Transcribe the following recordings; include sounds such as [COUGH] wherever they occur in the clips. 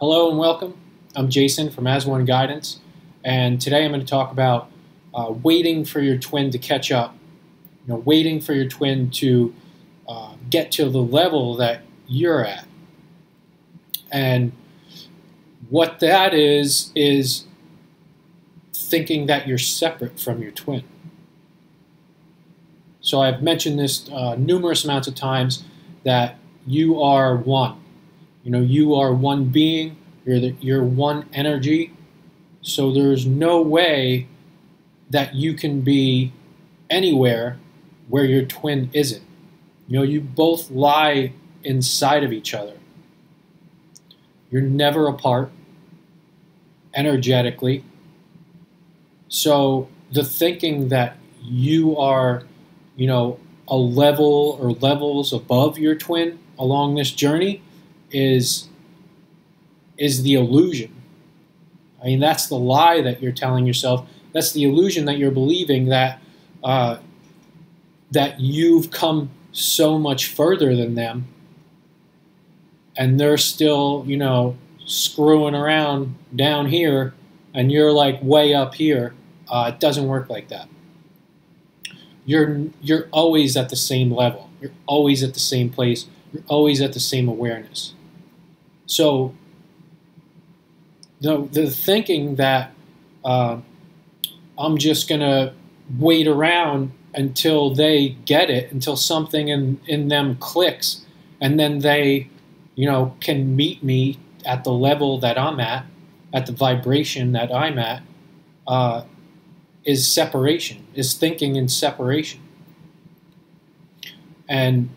Hello and welcome. I'm Jason from As One Guidance, and today I'm going to talk about uh, waiting for your twin to catch up. You know, waiting for your twin to uh, get to the level that you're at. And what that is is thinking that you're separate from your twin. So I've mentioned this uh, numerous amounts of times that you are one you know, you are one being, you're, the, you're one energy, so there's no way that you can be anywhere where your twin isn't. You know, you both lie inside of each other. You're never apart energetically. So the thinking that you are, you know, a level or levels above your twin along this journey is is the illusion. I mean, that's the lie that you're telling yourself. That's the illusion that you're believing that uh, that you've come so much further than them, and they're still, you know, screwing around down here, and you're like way up here. Uh, it doesn't work like that. You're you're always at the same level. You're always at the same place. You're always at the same awareness. So the, the thinking that uh, I'm just going to wait around until they get it, until something in, in them clicks, and then they, you know, can meet me at the level that I'm at, at the vibration that I'm at, uh, is separation, is thinking in separation. And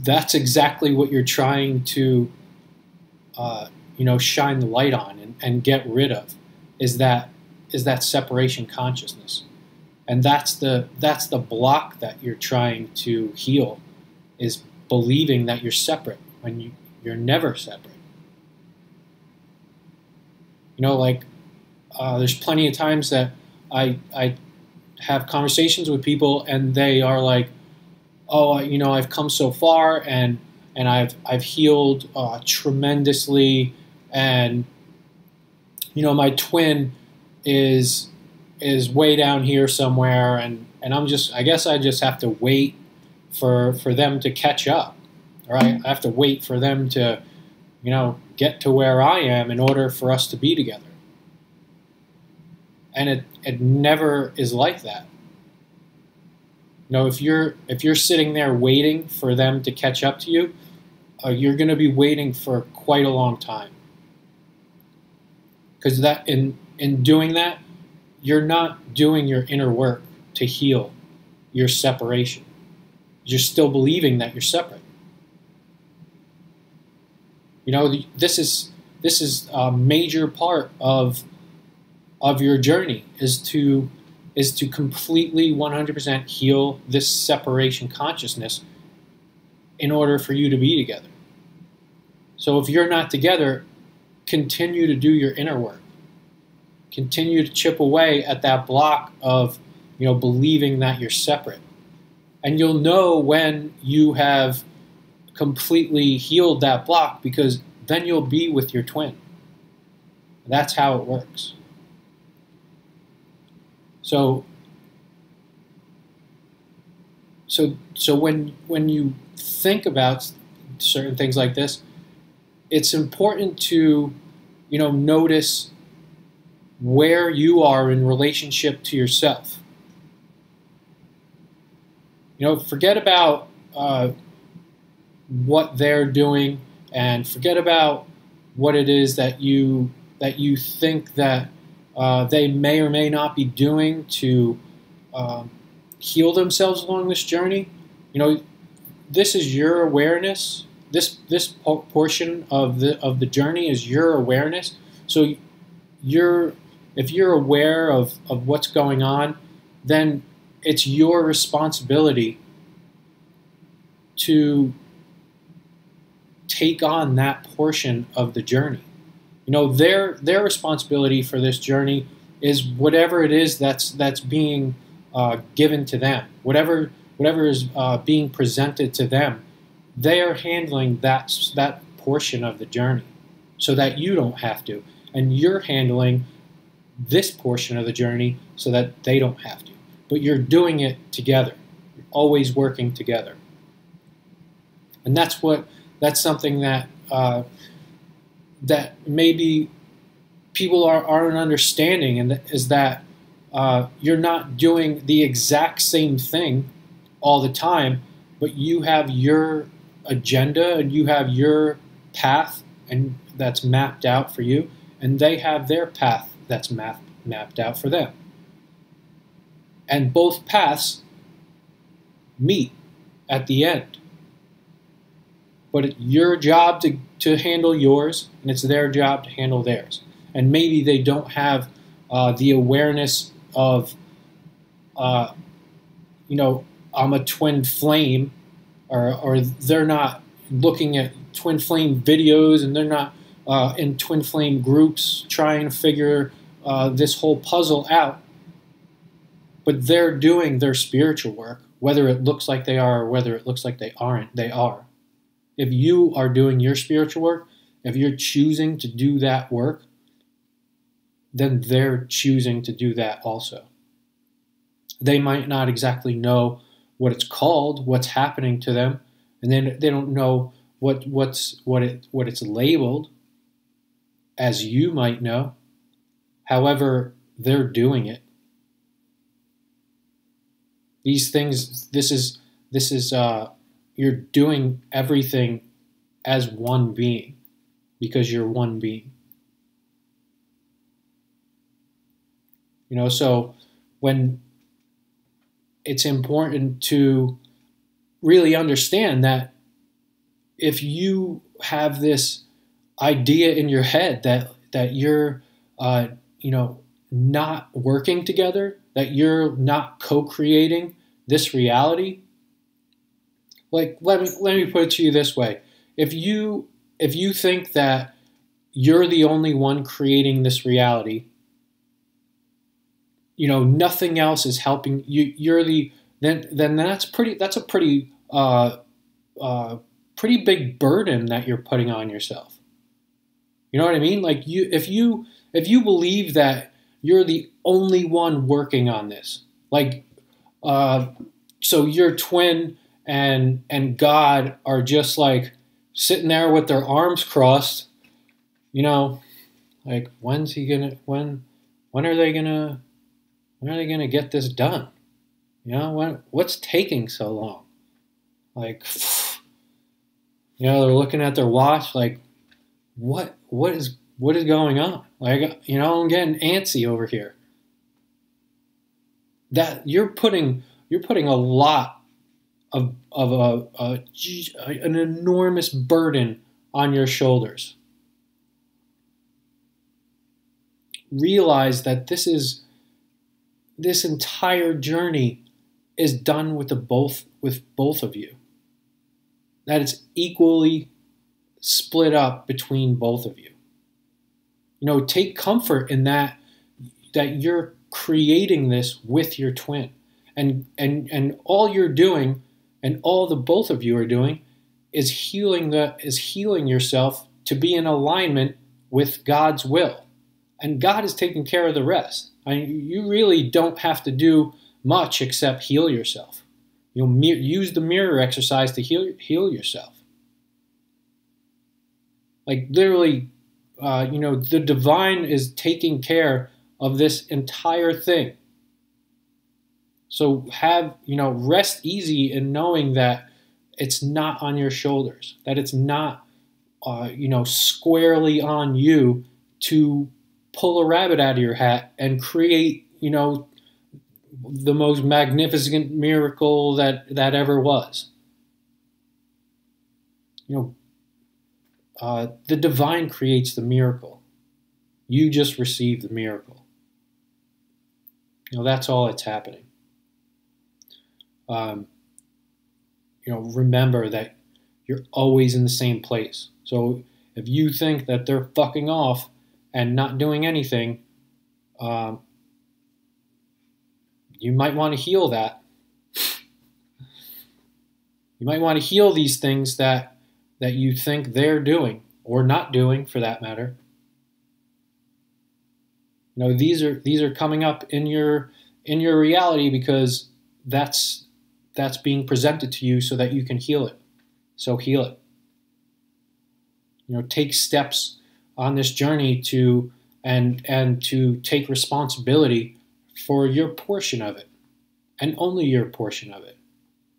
that's exactly what you're trying to, uh, you know, shine the light on and, and get rid of, is that is that separation consciousness, and that's the that's the block that you're trying to heal, is believing that you're separate when you you're never separate. You know, like uh, there's plenty of times that I I have conversations with people and they are like, oh, you know, I've come so far and and I've I've healed uh, tremendously, and you know, my twin is is way down here somewhere, and and I'm just I guess I just have to wait for for them to catch up, right? I have to wait for them to, you know, get to where I am in order for us to be together. And it, it never is like that. You know, if you're if you're sitting there waiting for them to catch up to you, uh, you're going to be waiting for quite a long time. Because that in in doing that, you're not doing your inner work to heal your separation. You're still believing that you're separate. You know, this is this is a major part of of your journey is to is to completely 100% heal this separation consciousness in order for you to be together. So if you're not together, continue to do your inner work. Continue to chip away at that block of, you know, believing that you're separate. And you'll know when you have completely healed that block because then you'll be with your twin. That's how it works. So so so when when you think about certain things like this, it's important to you know notice where you are in relationship to yourself. You know, forget about uh, what they're doing, and forget about what it is that you that you think that uh, they may or may not be doing to um, heal themselves along this journey. You know, this is your awareness. This this portion of the of the journey is your awareness. So you're if you're aware of, of what's going on, then it's your responsibility to take on that portion of the journey you know their their responsibility for this journey is whatever it is that's that's being uh, given to them whatever whatever is uh, being presented to them they are handling that that portion of the journey so that you don't have to. And you're handling this portion of the journey so that they don't have to. But you're doing it together. You're always working together. And that's what that's something that uh, that maybe people are, aren't understanding, and is that uh, you're not doing the exact same thing all the time, but you have your agenda and you have your path and that's mapped out for you, and they have their path that's map, mapped out for them. And both paths meet at the end. But it's your job to, to handle yours, and it's their job to handle theirs. And maybe they don't have uh, the awareness of, uh, you know, I'm a twin flame, or, or they're not looking at twin flame videos and they're not uh, in twin flame groups trying to figure uh, this whole puzzle out. But they're doing their spiritual work, whether it looks like they are or whether it looks like they aren't, they are. If you are doing your spiritual work, if you're choosing to do that work, then they're choosing to do that also. They might not exactly know what it's called, what's happening to them, and then they don't know what what's what it what it's labeled as you might know. However, they're doing it. These things this is this is uh you're doing everything as one being because you're one being. You know, so when it's important to really understand that if you have this idea in your head that that you're uh, you know not working together that you're not co-creating this reality like let me let me put it to you this way. If you if you think that you're the only one creating this reality you know nothing else is helping you you're the then then that's pretty that's a pretty uh, uh, pretty big burden that you're putting on yourself. You know what i mean? Like you if you if you believe that you're the only one working on this like uh, so your twin and and god are just like sitting there with their arms crossed you know like when's he gonna when when are they gonna when are they to get this done? You know, when, what's taking so long? Like, [SIGHS] you know, they're looking at their watch, like, what, what is, what is going on? Like, you know, I'm getting antsy over here. That you're putting, you're putting a lot of, of a, a, an enormous burden on your shoulders. Realize that this is this entire journey is done with the both with both of you. That it's equally split up between both of you. You know, take comfort in that that you're creating this with your twin. And and and all you're doing and all the both of you are doing is healing the is healing yourself to be in alignment with God's will. And God is taking care of the rest. I mean, you really don't have to do much except heal yourself. You'll use the mirror exercise to heal heal yourself. Like literally, uh, you know, the divine is taking care of this entire thing. So have you know rest easy in knowing that it's not on your shoulders, that it's not uh, you know squarely on you to pull a rabbit out of your hat and create, you know, the most magnificent miracle that that ever was. You know, uh, the divine creates the miracle. You just receive the miracle. You know, that's all that's happening. Um, you know, remember that you're always in the same place. So if you think that they're fucking off, and not doing anything, um, you might want to heal that. You might want to heal these things that that you think they're doing or not doing for that matter. You know, these are these are coming up in your in your reality because that's that's being presented to you so that you can heal it. So heal it. You know, take steps on this journey to and and to take responsibility for your portion of it and only your portion of it.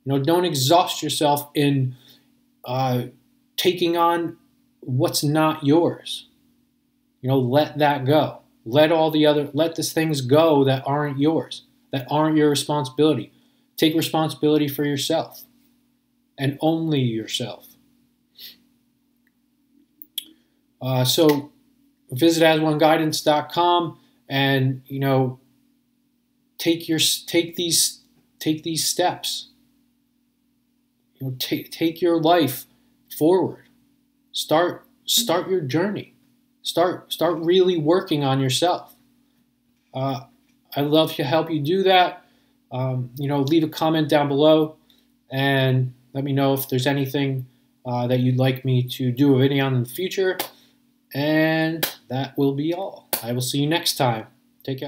You know, don't exhaust yourself in uh, taking on what's not yours. You know, let that go. Let all the other, let the things go that aren't yours, that aren't your responsibility. Take responsibility for yourself and only yourself. Uh, so visit asoneguidance.com and you know take your take these take these steps. You know, take take your life forward. Start start your journey. Start start really working on yourself. Uh, I'd love to help you do that. Um, you know, leave a comment down below and let me know if there's anything uh, that you'd like me to do a video on in the future. And that will be all. I will see you next time. Take care.